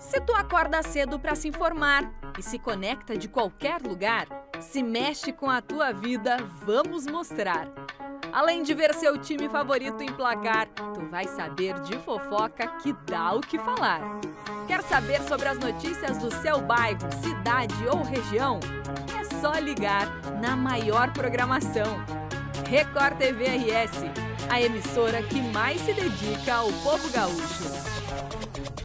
Se tu acorda cedo para se informar e se conecta de qualquer lugar, se mexe com a tua vida, vamos mostrar. Além de ver seu time favorito em placar, tu vai saber de fofoca que dá o que falar. Quer saber sobre as notícias do seu bairro, cidade ou região? É só ligar na maior programação. Record TV RS, a emissora que mais se dedica ao povo gaúcho.